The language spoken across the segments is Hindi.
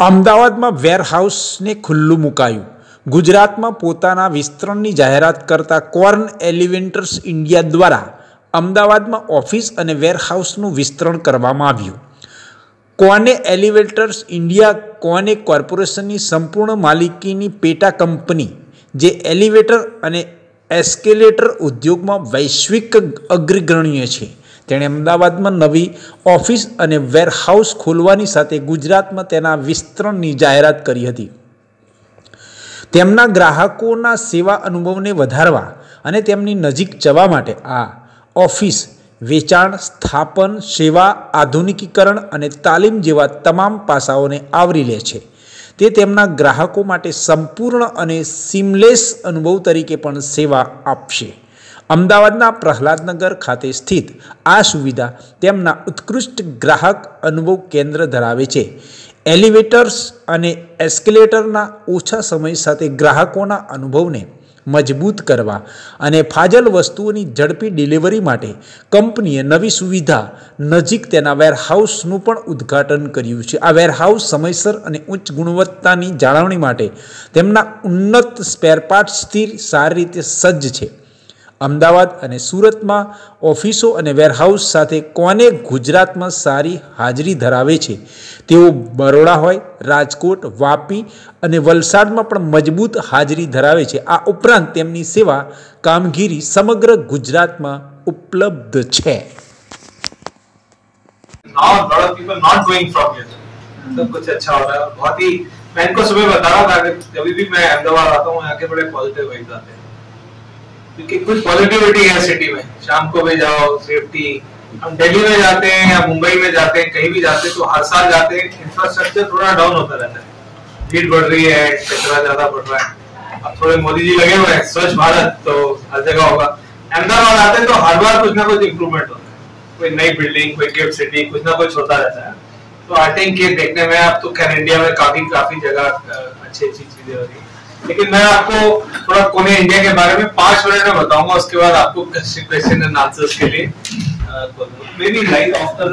અમદાવાદમાં વેરહાઉસને ખુલ્લું મુકાયું. ગુજરાતમાં પોતાના વિસ્તરણની જાહેરાત કરતા કોર્ન એલિવેન્ટર્સ ઇન્ડિયા દ્વારા અમદાવાદમાં ઓફિસ અને વેરહાઉસનું વિસ્તરણ કરવામાં આવ્યું. કોને એલિવેટર્સ ઇન્ડિયા, કોને કોર્પોરેશનની સંપૂર્ણ માલિકીની પેટા કંપની, જે એલિવેટર અને એસ્કેલેટર ઉદ્યોગમાં વૈશ્વિક અગ્રગણ્ય છે. તેણે અમદાવાદમાં નવી ઓફિસ અને વેરહાઉસ ખોલવાની સાથે ગુજરાતમાં તેના વિસ્તરણની જાહેરાત કરી હતી. તેમના ગ્રાહકોના સેવા અનુભવને વધારવા અને તેમની નજીક જવા માટે આ ઓફિસ વેચાણ, સ્થાપન, સેવા, આધુનિકીકરણ અને તાલીમ જેવા તમામ પાસાઓને આવરી લે છે. તે તેમના ગ્રાહકો માટે સંપૂર્ણ અને સિમલેસ અનુભવ તરીકે પણ સેવા આપશે. અમદાવાદના પ્રહલાદનગર ખાતે સ્થિત આ સુવિધા તેમના ઉત્કૃષ્ટ ગ્રાહક અનુભવ કેન્દ્ર ધરાવે છે. એલિવેટર્સ અને એસ્કેલેટરના ઓછા સમય સાથે ગ્રાહકોના અનુભવને મજબૂત કરવા અને ફાજલ વસ્તુઓની ઝડપી ડિલિવરી માટે કંપનીએ નવી સુવિધા નજીક તેના વેરહાઉસનું પણ ઉદ્ઘાટન કર્યું છે. આ વેરહાઉસ સમયસર અને ઉચ્ચ ગુણવત્તાની જાળવણી માટે તેમના ઉન્નત સ્પેરપાર્ટ સ્થિર સારી રીતે સજ્જ છે. અમદાવાદ અને સુરતમાં ઓફિસો અને વેરહાઉસ સાથે કોને ગુજરાતમાં સારી હાજરી ધરાવે છે તેઓ બરોડા હોય રાજકોટ વાપી અને વલસાડમાં પણ મજબૂત હાજરી ધરાવે છે આ ઉપરાંત તેમની સેવા કામગીરી સમગ્ર ગુજરાતમાં ઉપલબ્ધ છે now a lot of people not going from here सब कुछ अच्छा हो रहा है बहुत ही मैं इनको सुबह बता रहा था कि कभी भी मैं अहमदाबाद आता हूँ यहाँ के बड़े पॉजिटिव वाइब्स आते हैं क्योंकि कुछ पॉजिटिविटी है सिटी में। शाम को भी जाओ सेफ्टी हम दिल्ली में जाते हैं या मुंबई में जाते हैं, कहीं भी जाते हैं तो हर साल जाते हैं इंफ्रास्ट्रक्चर थोड़ा डाउन होता रहता है। भीड़ बढ़ रही है कचरा ज़्यादा बढ़ रहा है। अब थोड़े मोदी जी लगे हुए हैं, स्वच्छ भारत तो हर जगह होगा। अहमदाबाद आते हैं तो हर बार कुछ ना कुछ इम्प्रूवमेंट होता है। कोई नई बिल्डिंग कोई गिफ्ट सिटी कुछ ना कुछ होता रहता है। तो आई थिंक ये देखने में आप तो खैर इंडिया में काफ़ी काफ़ी जगह अच्छी अच्छी चीज़ें हो रही है। लेकिन मैं आपको थोड़ा कोने इंडिया के बारे में पाँच मिनट में बताऊँगा उसके बाद आपको क्वेश्चन एंड आंसर्स के लिए मे बी लाइट ऑफ़ कर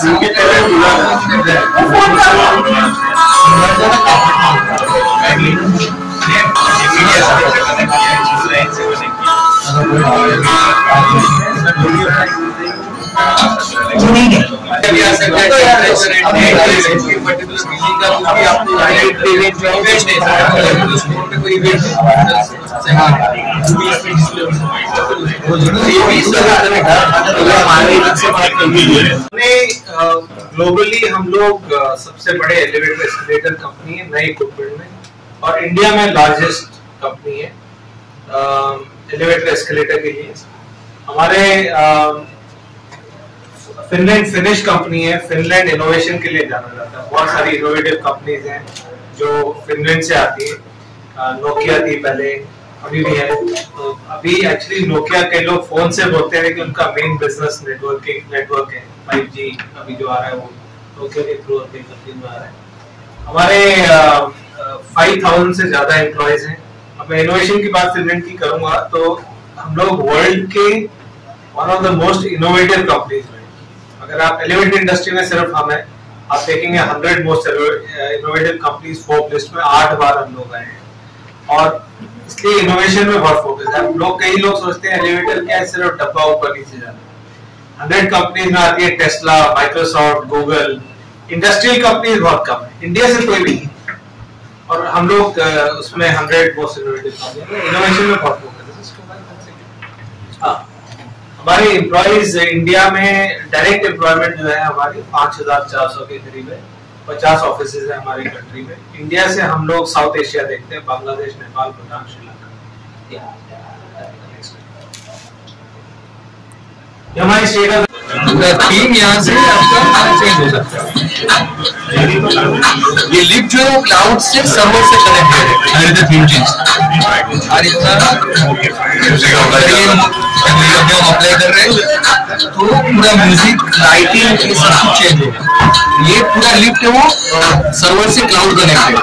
संकेत में ग्लोबली हम लोग सबसे बड़े एलिवेटर एस्केलेटर कंपनी है नए इक्विपमेंट में। और इंडिया में लार्जेस्ट कंपनी है। एलिवेटर एस्केलेटर के लिए। हमारे फिनलैंड फिनिश कंपनी है फिनलैंड इनोवेशन के लिए जाना जाता है। बहुत सारी इनोवेटिव कंपनीज़ हैं जो फिनलैंड से आती है। नोकिया थी पहले, अभी भी है। तो अभी एक्चुअली नोकिया के लोग फ़ोन से बोलते हैं कि उनका मेन बिज़नेस नेटवर्किंग नेटवर्क है। फाइव जी अभी जो आ रहा है वो नोकिया के थ्रू अपनी कंपनी में आ रहा है। हमारे फाइव थाउज़ेंड से ज़्यादा एम्प्लॉयज़ हैं। अब मैं इनोवेशन की बात फिनलैंड की करूँगा तो हम लोग वर्ल्ड के one of the most innovative companies में अगर आप एलिवेटर इंडस्ट्री में सिर्फ़ हम हैं, आप देखेंगे hundred most innovative companies fourth list में आठ बार हम लोग आए हैं। और इसलिए इनोवेशन में बहुत फोकस है। लोग, कई लोग सोचते हैं एलिवेटर क्या है, सिर्फ़ डब्बा ऊपर नीचे जाना। हंड्रेड कंपनीज़ में आती है Tesla Microsoft Google industrial companies बहुत कम है। इंडिया से कोई भी और हम लोग उसमें hundred most innovative company innovation में बहुत हमारे एम्प्लॉयज़ इंडिया में डायरेक्ट एम्प्लॉयमेंट जो है हमारी पाँच हज़ार चार सौ के करीब है। पचास ऑफ़िस है हमारी कंट्री में। इंडिया से हम लोग साउथ एशिया देखते हैं बांग्लादेश नेपाल भूटान श्रीलंका हमारे स्टेट ऑफ़ थीम यहाँ से आपका चेंज हो सकता है। ये लिफ्ट जो है वो क्लाउड से सर्वर से कनेक्टेड है इज़ थीम चेंज और इतना हम अप्लाई कर रहे हैं तो पूरा म्यूज़िक लाइटिंग ये सब कुछ चेंज होगा। ये पूरा लिफ्ट है वो सर्वर से क्लाउड कनेक्टेड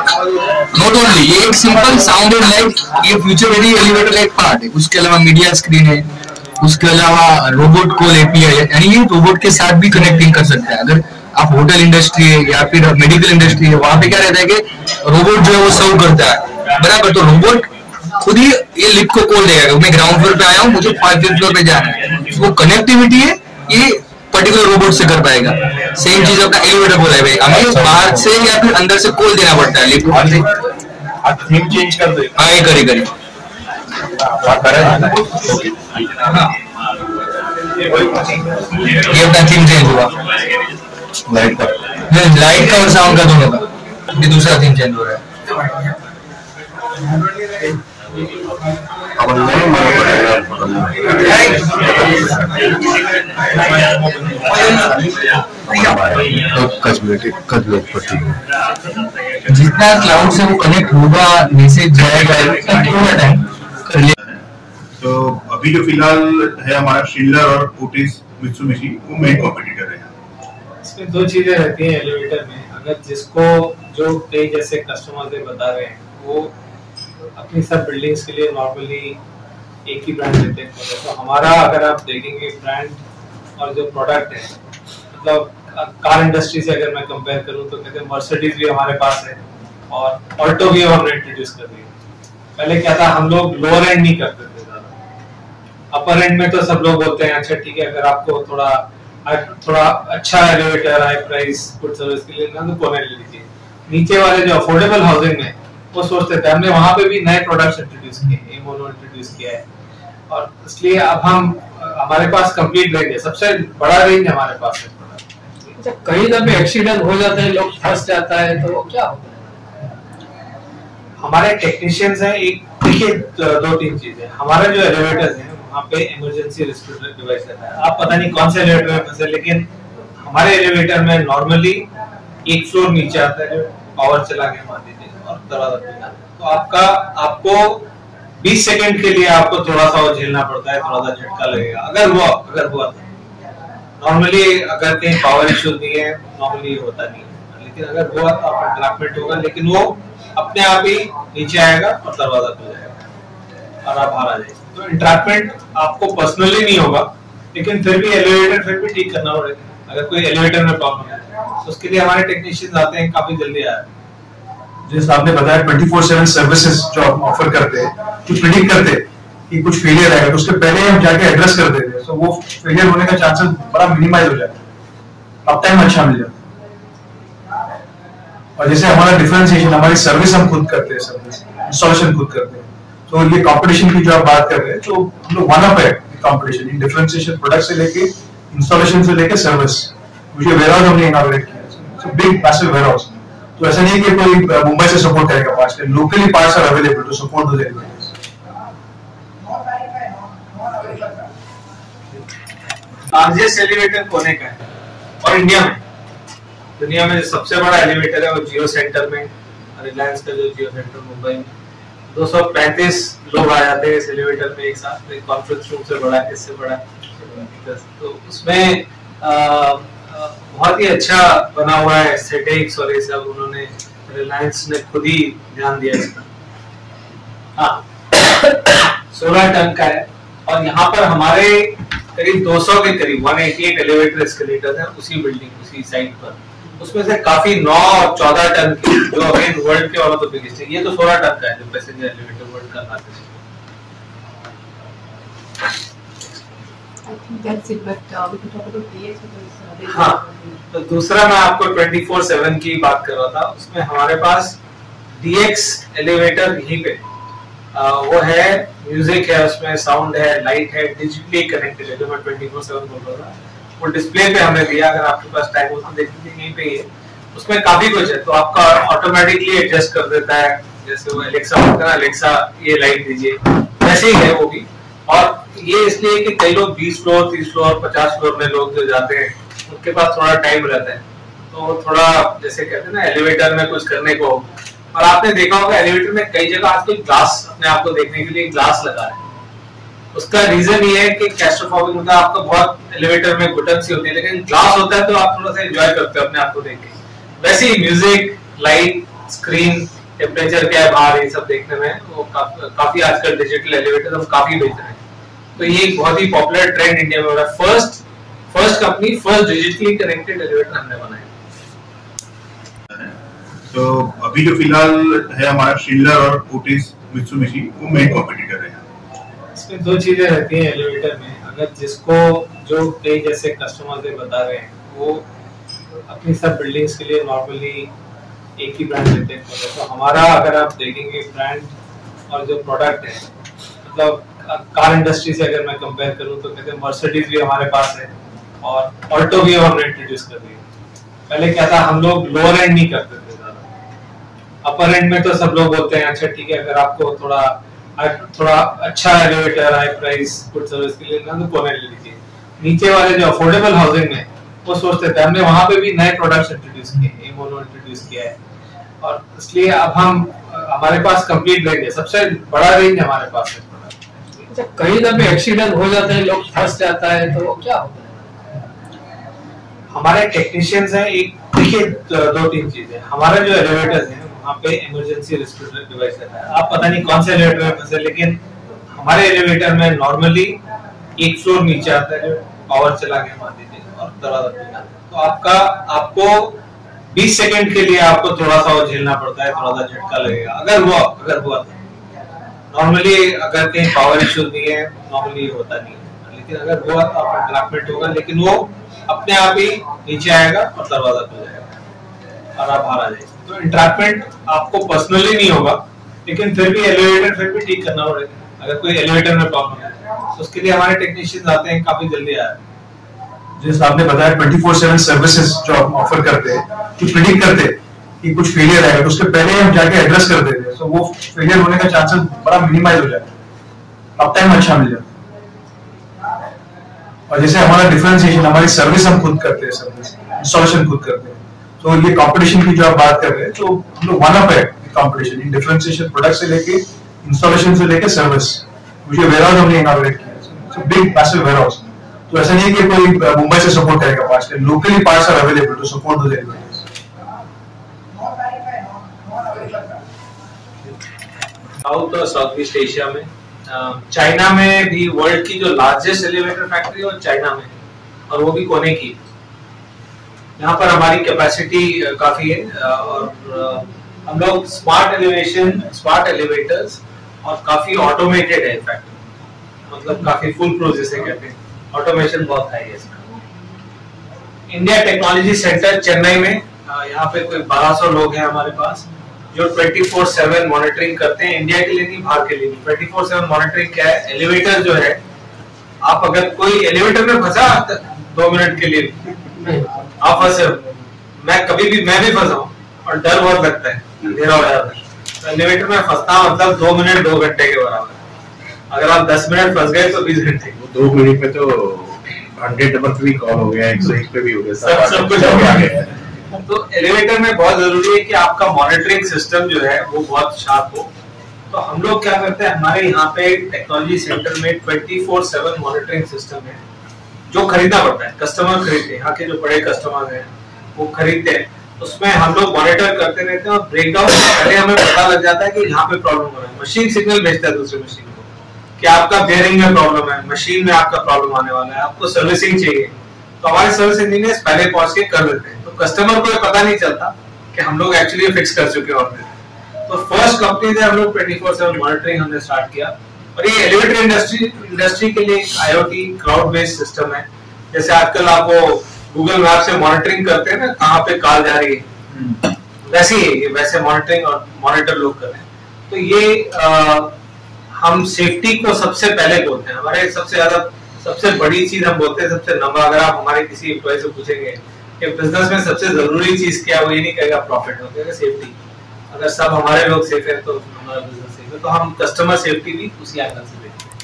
नॉट ओनली ये एक सिंपल साउंड एंड लाइट ये फ्यूचर वेरी एलिवेटर का एक पार्ट है। उसके अलावा मीडिया स्क्रीन है उसके अलावा रोबोट कॉल एपीआई यानी ये रोबोट के साथ भी कनेक्टिंग कर सकता है। अगर आप होटल इंडस्ट्री है या फिर मेडिकल इंडस्ट्री है वहाँ पे क्या रहता है कि रोबोट जो है वो सर्व करता है। बराबर तो रोबोट खुद ही ये लिफ्ट को कॉल देगा। मैं ग्राउंड फ्लोर पे आया हूँ मुझे पाँचवें फ्लोर पे जाना है। वो कनेक्टिविटी है ये पर्टिकुलर रोबोट से कर पाएगा। सेम चीज़ अपना एलिवेटर बोला है भाई। हमें बाहर से या फिर अंदर से कॉल देना पड़ता है लिफ्ट से। थीम चेंज कर दो। हाँ ये करे करे। हाँ ये अपना थीम चेंज हुआ लाइट का नहीं लाइट का और साउंड का दोनों का ये दूसरा थीम चेंज हो रहा है अब नहीं पड़ेगा जितना क्लाउड से वो कनेक्ट होगा मैसेज जाएगा तो अभी जो फ़िलहाल है हमारा शिल्लर और ओटिस मित्सुबिशी वो मेन कॉम्पिटिटर है इसमें दो चीज़ें रहती हैं एलिवेटर में। अगर जिसको जो कई जैसे कस्टमर से बता रहे हैं, वो अपनी सब बिल्डिंग्स के लिए नॉर्मली एक ही ब्रांड लेते हैं। तो हमारा अगर आप देखेंगे ब्रांड और जो प्रोडक्ट है मतलब कार इंडस्ट्री से अगर मैं कंपेयर करूँ तो कहते हैं मर्सिडीज भी हमारे पास है और ऑल्टो भी हमने इंट्रोड्यूस कर दिया पहले क्या था, हम लोग लोअर एंड नहीं करते थे। अपर एंड में तो सब लोग बोलते हैं अच्छा ठीक है अगर आपको थोड़ा थोड़ा अच्छा elevator high price good service के लिए ना तो कोने ले लीजिए नीचे वाले जो अफोर्डेबल हाउसिंग में वो सोचते थे हमने वहाँ पे भी नए प्रोडक्ट्स इंट्रोड्यूस किए हैं मोनो इंट्रोड्यूस किया है। और इसलिए अब हम हमारे पास कंप्लीट रेंज है सबसे बड़ा रेंज हमारे पास है product। जब कहीं दफे एक्सीडेंट हो जाते हैं लोग फंस जाता है तो क्या होता है? हमारे टेक्नीशियंस हैं एक देखिए दो तीन चीज़ें। हमारे जो एलिवेटर्स हैं वहाँ पे इमरजेंसी रेस्पिरेटरी डिवाइस रहता है। आप पता नहीं कौन से एलिवेटर में फंसे, लेकिन हमारे एलिवेटर में नॉर्मली एक फ्लोर नीचे आता है जो पावर चला के मान लीजिए और दरवाज़ा है। तो आपका, आपको 20 सेकंड के लिए आपको थोड़ा सा वो झेलना पड़ता है थोड़ा सा झटका लगेगा। अगर हुआ अगर हुआ तो। नॉर्मली अगर कहीं पावर इश्यू नहीं है नॉर्मली होता नहीं है। लेकिन अगर हुआ तो आपका ड्राफ्टमेंट होगा, लेकिन वो अपने आप ही नीचे आएगा और दरवाज़ा खुल जाएगा और आप बाहर आ जाएँगे तो इंट्रैपमेंट आपको पर्सनली नहीं होगा, लेकिन फिर भी एलिवेटर फिर भी ठीक करना पड़ेगा अगर कोई एलिवेटर में प्रॉब्लम है तो उसके लिए हमारे टेक्नीशियंस आते हैं, काफ़ी जल्दी आ जाते हैं। जैसे आपने बताया 24/7 सर्विसेज़ जो आप ऑफ़र करते हैं, जो प्रिडिक्ट करते हैं कि कुछ फेलियर आएगा तो उसके पहले हम जाके एड्रेस कर देते हैं। तो वो फेलियर होने का चांसेस बड़ा मिनिमाइज हो जाता है। अब टाइम अच्छा मिल जाता और जैसे हमारा डिफरेंशिएशन हमारी सर्विस हम खुद करते हैं सर्विस इंस्टॉलेशन खुद करते हैं। तो ये कंपटीशन की जो आप बात कर रहे हैं तो हम लोग वन अप है कंपटीशन इन डिफरेंशिएशन प्रोडक्ट से लेके इंस्टॉलेशन से लेके सर्विस मुझे वेयरहाउस हमने इनॉग्रेट किया बिग मैसिव वेयरहाउस तो ऐसा नहीं कि कोई मुंबई से सपोर्ट करेगा parts locally parts are available to support those elements largest elevator Kone का है? और इंडिया में? दुनिया में सबसे बड़ा एलिवेटर है, वो जियो सेंटर में रिलायंस का जो जियो सेंटर, मुंबई में। 235 लोग आ जाते हैं इस एलिवेटर में एक साथ कॉन्फ्रेंस रूम से बड़ा बड़ा तो उसमें बहुत ही अच्छा बना हुआ है और ये सब। उन्होंने रिलायंस ने खुद ही ध्यान दिया इसका। हाँ। सोलह टन का है। और यहाँ पर हमारे करीब 200 के करीब 188 एलिवेटर एस्केलेटर है उसी बिल्डिंग उसी साइट पर। उसमें से काफ़ी नौ और 14 टन की जो अगेन वर्ल्ड के वाला तो बिगेस्ट है ये तो 16 टन का है जो पैसेंजर एलिवेटर वर्ल्ड का लार्जेस्ट uh, हाँ तो दूसरा मैं आपको 24/7 की बात कर रहा था उसमें हमारे पास DX एलिवेटर यहीं पे आ, वो है म्यूज़िक है उसमें साउंड है लाइट है डिजिटली कनेक्टेड है जो मैं 24/7 बोल रहा था। वो डिस्प्ले पे हमने दिया, अगर आपके पास टाइम हो तो देख लीजिए यहीं पे है उसमें काफ़ी कुछ है तो आपका ऑटोमेटिकली एडजस्ट कर देता है। जैसे वो एलेक्सा होता है एलेक्सा ये लाइट दीजिए। वैसे ही है वो भी। और ये इसलिए कि कई लोग 20 फ्लोर 30 फ्लोर 50 फ्लोर में लोग जो जाते हैं, उनके पास थोड़ा टाइम रहता है। तो थोड़ा, जैसे कहते हैं ना एलिवेटर में कुछ करने को। और आपने देखा होगा एलिवेटर में कई जगह आजकल ग्लास अपने आप को देखने के लिए ग्लास लगा है। उसका रीजन ये है कि कैस्ट्रोफोबिक मतलब आपको बहुत एलिवेटर में घुटन सी होती है लेकिन ग्लास होता है तो आप थोड़ा सा एंजॉय करते हो अपने आप को देख के। वैसे ही म्यूज़िक लाइट स्क्रीन टेम्परेचर क्या है बाहर ये सब देखने में वो काफ़ी, काफ़ी आजकल डिजिटल एलिवेटर हम काफ़ी रहे हैं। तो ये एक बहुत ही पॉपुलर ट्रेंड इंडिया में हो रहा है। First first company first digitally connected elevator हमने बनाया तो अभी जो फ़िलहाल है हमारा शिल्लर और ओटिस मित्सुबिशी वो मेन कॉम्पिटिटर है। इसमें दो चीज़ें रहती हैं एलिवेटर में। अगर जिसको जो कई जैसे कस्टमर से बता रहे हैं, वो अपनी सब बिल्डिंग्स के लिए नॉर्मली एक ही ब्रांड लेते हैं तो हमारा अगर आप देखेंगे ब्रांड और जो प्रोडक्ट है मतलब कार इंडस्ट्री से अगर मैं कंपेयर करूँ तो कहते हैं मर्सिडीज भी हमारे पास है और ऑल्टो भी हमने इंट्रोड्यूस कर दिया पहले क्या था, हम लोग लोअर एंड नहीं करते थे ज़्यादा। अपर एंड में तो सब लोग बोलते हैं अच्छा ठीक है, अगर आपको थोड़ा थोड़ा अच्छा elevator high price good service के लिए ना तो कोने ले लीजिए नीचे वाले जो अफोर्डेबल हाउसिंग में वो सोचते थे हमने वहाँ पे भी नए प्रोडक्ट्स इंट्रोड्यूस किए मोनो इंट्रोड्यूस किया है। और इसलिए अब हम हमारे पास कंप्लीट रेंज है। सबसे बड़ा रेंज हमारे पास है। कहीं ना भी एक्सीडेंट हो जाते हैं लोग फंस जाता है तो क्या होता है? हमारे टेक्नीशियंस हैं एक देखिए दो तीन चीज़ें। हमारे जो एलिवेटर्स हैं वहाँ पे इमरजेंसी रेस्पिरेटरी डिवाइस रहता है। आप पता नहीं कौन से एलिवेटर में फंसे, लेकिन हमारे एलिवेटर में नॉर्मली एक फ्लोर नीचे आता है जो पावर चला के मान लीजिए और दरवाज़ा है तो आपका, आपको 20 सेकंड के लिए आपको थोड़ा सा झेलना पड़ता है थोड़ा सा झटका लगेगा। अगर हुआ अगर हुआ तो। नॉर्मली अगर कहीं पावर इश्यू नहीं है नॉर्मली होता नहीं है। लेकिन अगर हुआ तो आपका ड्राफ्टमेंट होगा, लेकिन वो अपने आप ही नीचे आएगा और दरवाज़ा खुल जाएगा और आप बाहर आ जाएँगे। तो इंट्रैपमेंट आपको पर्सनली नहीं होगा, लेकिन फिर भी एलिवेटर फिर भी ठीक करना पड़ेगा। अगर कोई एलिवेटर में प्रॉब्लम है तो उसके लिए हमारे टेक्नीशियंस आते हैं, काफ़ी जल्दी आ रहे जैसे आपने बताया ट्वेंटी फोर सेवन सर्विसेज़ जो आप ऑफ़र करते हैं कि प्रिडिक्ट करते हैं कि कुछ फेलियर आएगा तो उसके पहले हम जाके एड्रेस कर देते हैं। तो वो फेलियर होने का चांसेस बड़ा मिनिमाइज हो जाता है। अब टाइम अच्छा मिल जाता है। और जैसे हमारा डिफरेंशिएशन हमारी सर्विस हम खुद करते हैं सर्विस इंस्टॉलेशन खुद करते हैं। तो ये कंपटीशन की जो आप बात कर रहे हैं तो हम लोग वन अप है कंपटीशन इन डिफरेंशिएशन प्रोडक्ट से लेके इंस्टॉलेशन से लेके सर्विस मुझे वेयर हाउस हमने इनॉग्रेट किया बिग मैसिव वेयर हाउस तो ऐसा नहीं है कि कोई मुंबई से सपोर्ट करेगा पार्ट्स के locally parts are available to support those elements south और साउथ ईस्ट एशिया में चाइना में भी वर्ल्ड की जो लार्जेस्ट एलिवेटर फैक्ट्री है, वो चाइना में और वो भी कोने की यहाँ पर हमारी कैपेसिटी काफ़ी है और हम लोग स्मार्ट एलिवेशन स्मार्ट एलिवेटर्स और काफ़ी ऑटोमेटेड है फैक्ट्री मतलब काफ़ी फुल प्रूफ जिसे कहते हैं। ऑटोमेशन बहुत हाई है इसमें। इंडिया टेक्नोलॉजी सेंटर चेन्नई में यहाँ पे कोई 1200 लोग हैं हमारे पास, जो 24/7 मॉनिटरिंग करते हैं। इंडिया के लिए नहीं, बाहर के लिए नहीं। 24/7 मॉनिटरिंग क्या है? एलिवेटर जो है, आप अगर कोई एलिवेटर में फंसा दो मिनट के लिए। आप फंसे हो मैं कभी भी मैं भी फंसा हूँ। और डर बहुत लगता है। अंधेरा हो जाता है तो एलिवेटर में फंसना मतलब दो मिनट दो घंटे के बराबर। अगर आप दस मिनट फंस गए तो बीस घंटे। दो मिनट में तो हंड्रेड नंबर पे भी कॉल हो गया एक सौ एक पे भी हो गया सब सब कुछ हो गया। तो एलिवेटर में बहुत ज़रूरी है कि आपका मॉनिटरिंग सिस्टम जो है वो बहुत शार्प हो। तो हम लोग क्या करते हैं हमारे यहाँ पे टेक्नोलॉजी सेंटर में 24/7 मॉनिटरिंग सिस्टम है। जो खरीदना पड़ता है कस्टमर खरीदते हैं, यहाँ के जो बड़े कस्टमर हैं, वो खरीदते हैं, उसमें हम लोग मॉनिटर करते रहते हैं और ब्रेकडाउन पहले हमें पता लग जाता है कि यहाँ पे प्रॉब्लम हो रहा है। मशीन सिग्नल भेजता है दूसरी मशीन को कि आपका बेयरिंग में प्रॉब्लम है मशीन में आपका प्रॉब्लम आने वाला है, आपको सर्विसिंग चाहिए। तो हमारे सर्विस इंजीनियर पहले पहुँच के कर देते हैं। तो कस्टमर को पता नहीं चलता कि हम लोग एक्चुअली फिक्स कर चुके हैं तो फ़र्स्ट कंपनी से हम लोग ट्वेंटी फोर सेवन मॉनिटरिंग हमने स्टार्ट किया। और ये एलिवेटर इंडस्ट्री इंडस्ट्री के लिए आईओटी क्लाउड बेस्ड सिस्टम है। जैसे आजकल आप वो गूगल मैप से मॉनिटरिंग करते हैं ना कहाँ पे कार जा रही है। वैसे ही ये वैसे मॉनिटरिंग और मॉनिटर लोग कर रहे हैं। तो ये आ, हम सेफ्टी को सबसे पहले बोलते हैं। हमारे सबसे ज़्यादा सबसे बड़ी चीज़ हम बोलते हैं सबसे नंबर अगर आप हमारे किसी एम्प्लॉय से पूछेंगे कि बिज़नेस में सबसे ज़रूरी चीज़ क्या है वो ये नहीं कहेगा प्रॉफिट हो कहेगा सेफ्टी अगर सब हमारे लोग सेफ़ है तो हमारा बिज़नेस तो हम कस्टमर सेफ्टी भी उसी एंगल से देखते हैं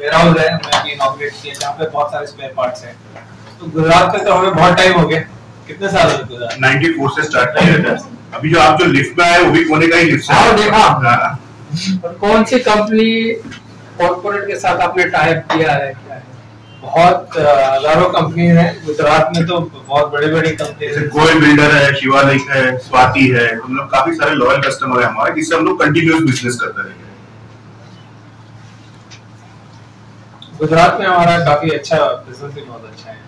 वेयरहाउस है मैं भी इनॉग्रेट किया जहाँ पे बहुत सारे स्पेयर पार्ट्स हैं। तो गुजरात में तो हमें बहुत टाइम हो गया। कितने साल हो गए गुजरात? 94 से स्टार्ट किया था अभी जो आप जो लिफ्ट में आए वो भी कोने का ही लिफ्ट हाँ, देखा। और कौन सी कंपनी कॉर्पोरेट के साथ आपने टाइप किया है क्या है? बहुत हज़ारों कंपनी है। गुजरात में तो बहुत बड़ी बड़ी कंपनी जैसे गोयल बिल्डर है शिवालिक है स्वाति है हम लोग काफ़ी सारे लॉयल कस्टमर है हमारे जिससे हम लोग कंटिन्यूस बिज़नेस करते रहेंगे गुजरात में हमारा काफ़ी अच्छा बिज़नेस भी बहुत अच्छा है।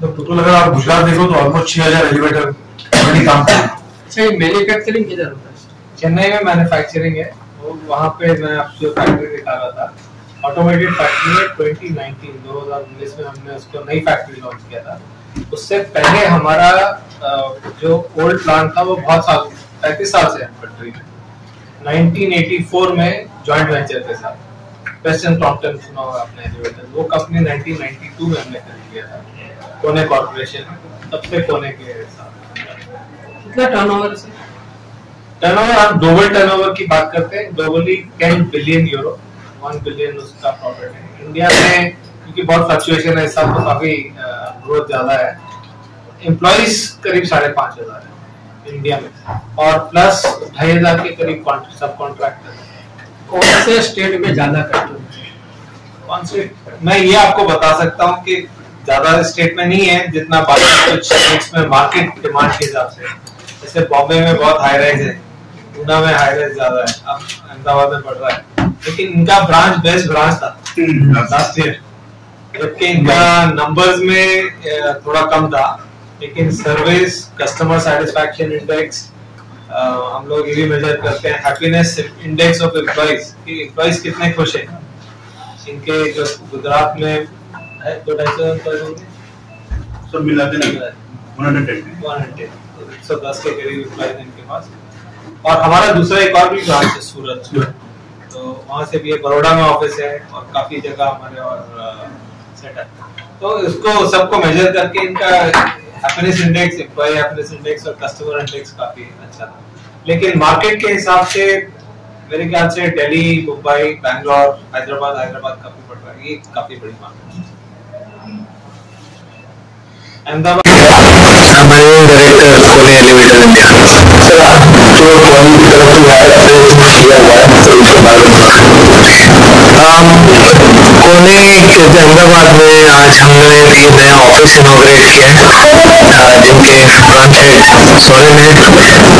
तो टोटल अगर आप गुजरात देखो तो ऑलमोस्ट छह हज़ार एलिवेटर ऑलरेडी काम कर रहे हैं। अच्छा ये मैन्युफैक्चरिंग किधर होता है? चेन्नई में मैन्युफैक्चरिंग है। वहाँ पे मैं आपको फैक्ट्री दिखा रहा था। ऑटोमेटेड फैक्ट्री है 2019 2019 में हमने उसको नई फैक्ट्री लॉन्च किया था। उससे पहले हमारा जो ओल्ड प्लांट था वो बहुत साल पैंतीस साल से है फैक्ट्री में 1984 में जॉइंट वेंचर के साथ। वेस्टर्न क्रॉम्पटन सुना होगा आपने एलिवेटर वो कंपनी 1992 में हमने खरीद लिया था। कोने कॉर्पोरेशन तब से कोने के साथ। कितना टर्नओवर से टर्नओवर आप ग्लोबल टर्नओवर की बात करते हैं ग्लोबली 10 बिलियन यूरो 1 बिलियन उसका प्रॉफिट है। इंडिया में क्योंकि बहुत फ्लक्चुएशन है इस साल तो काफ़ी ग्रोथ ज़्यादा है। एम्प्लॉइज करीब साढ़े पाँच हज़ार है इंडिया में। और प्लस ढाई हज़ार के करीब सब कॉन्ट्रैक्टर कौन से स्टेट में ज़्यादा कस्टमर कौन से? मैं ये आपको बता सकता हूँ कि ज़्यादा स्टेट में नहीं है जितना बाकी कुछ स्टेट्स में मार्केट डिमांड के हिसाब से जैसे बॉम्बे में बहुत हाई राइज है पूना में हाई राइज ज़्यादा है अब अहमदाबाद में बढ़ रहा है। लेकिन इनका ब्रांच बेस्ट ब्रांच था। लास्ट ईयर जबकि इनका नंबर्स में थोड़ा कम था लेकिन सर्विस कस्टमर सेटिस्फैक्शन इंडेक्स हम लोग ये भी मेजर करते हैं। हैप्पीनेस इंडेक्स ऑफ़ एम्प्लॉइज कि एम्प्लॉइज कितने खुश हैं। इनके जो गुजरात में है दो ढाई सौ एम्प्लॉइज होंगे। सब हंड्रेड तो एक सौ दस के करीब एम्प्लॉइज इनके पास। और हमारा दूसरा एक और भी ब्रांच है सूरत। तो वहाँ से भी बड़ोड़ा में ऑफ़िस है और काफ़ी जगह हमारे और सेटअप तो इसको सबको मेजर करके इनका happiness index employee happiness index और कस्टमर इंडेक्स काफ़ी अच्छा था। लेकिन मार्केट के हिसाब से मेरे ख्याल से दिल्ली, मुंबई, बैंगलोर, हैदराबाद हैदराबाद काफ़ी बढ़ रहा है। ये काफ़ी बड़ी मार्केट है। अहमदाबाद एलिवेटर इंडिया सर जो की तरफ़ थे किया हुआ है में कोने अहमदाबाद में आज हमने ये नया ऑफ़िस इनोग्रेट किया है। जिनके ब्रांच हेड सोरेन में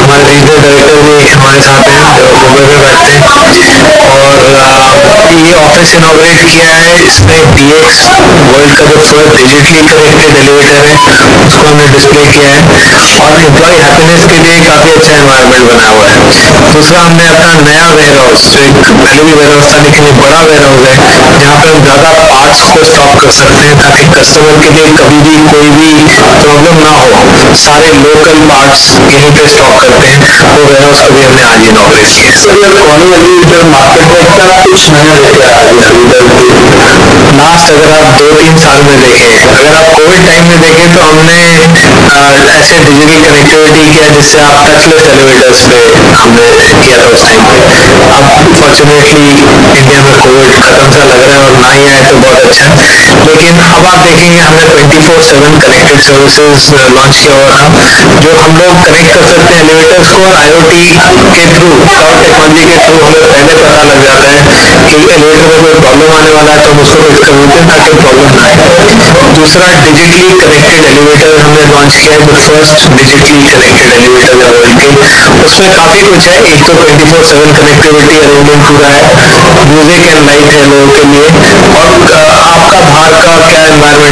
हमारे रीजनल डायरेक्टर भी हमारे साथ हैं, जो मुंबई में बैठते हैं। और ये ऑफ़िस इनोग्रेट किया है। इसमें डीएक्स वर्ल्ड का जो फ़र्स्ट डिजिटली कनेक्टेड एलिवेटर है। उसको हमने डिस्प्ले किया है। और एम्प्लॉय हैप्पीनेस अच्छा एनवायरनमेंट बनाया हुआ है। दूसरा हमने अपना नया वेयर हाउस जो एक पहले भी वेयर हाउस था लेकिन एक बड़ा वेयर हाउस है जहाँ पे हम ज़्यादा पार्ट्स को स्टॉक कर सकते हैं ताकि कस्टमर के लिए कभी भी कोई भी प्रॉब्लम ना हो। सारे लोकल पार्ट्स यहीं पे स्टॉक करते हैं। वो वेयर हाउस को भी हमने आज इनॉग्रेट किया सर यार कॉलोनी एलिवेटर मार्केट में इतना कुछ नया लेके आ गया लास्ट अगर आप दो तीन साल में देखें अगर आप कोविड टाइम में देखें तो हमने ऐसे डिजिटल कनेक्टिविटी किया जिससे आप टचलेस एलिवेटर्स पे हमने किया था उस टाइम पे अब फॉर्चुनेटली इंडिया में कोविड खत्म सा लग रहा है ना ही तो बहुत अच्छा। लेकिन अब आप देखेंगे हमने twenty four seven connected services launch किया हुआ था, जो हम लोग कनेक्ट कर सकते हैं एलिवेटर्स को और आईओटी के थ्रू क्लाउड टेक्नोलॉजी के थ्रू हमें पहले पता लग जाता है कि एलिवेटर में कोई प्रॉब्लम आने वाला है तो हम उसको फिक्स कर देते हैं ताकि प्रॉब्लम ना आए दूसरा डिजिटली कनेक्टेड एलिवेटर हमने लॉन्च किया है फ़र्स्ट डिजिटली कनेक्टेड एलिवेटर है वर्ल्ड के उसमें काफ़ी कुछ है, एक तो twenty four seven connectivity arrangement पूरा है म्यूज़िक एंड लाइट है लोगों के लिए। और आपका बाहर का क्या एनवायरमेंट